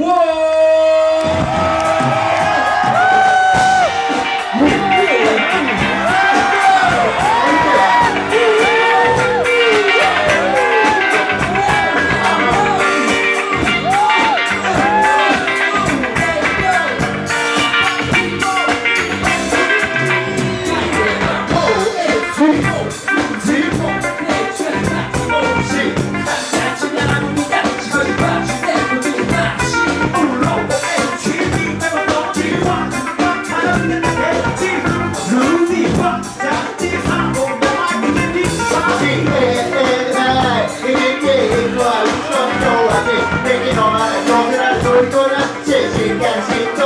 Whoa! Hey!